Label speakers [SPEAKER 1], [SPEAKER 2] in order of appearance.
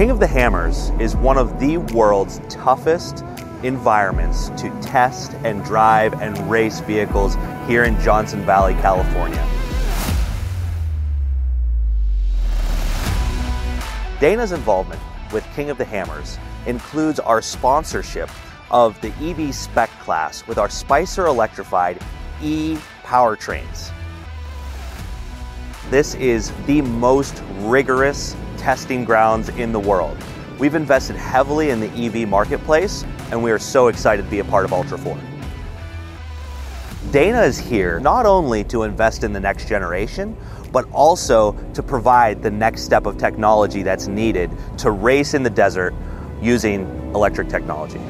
[SPEAKER 1] King of the Hammers is one of the world's toughest environments to test and drive and race vehicles here in Johnson Valley, California. Dana's involvement with King of the Hammers includes our sponsorship of the EV spec class with our Spicer electrified E powertrains. This is the most rigorous testing grounds in the world. We've invested heavily in the EV marketplace and we are so excited to be a part of Ultra 4. Dana is here not only to invest in the next generation, but also to provide the next step of technology that's needed to race in the desert using electric technology.